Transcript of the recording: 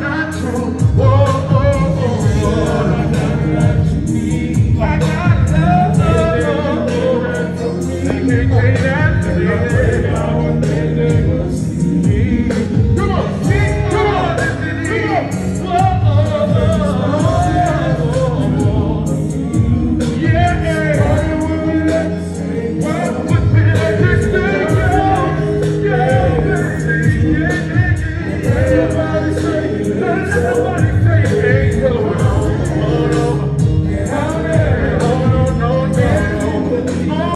not true.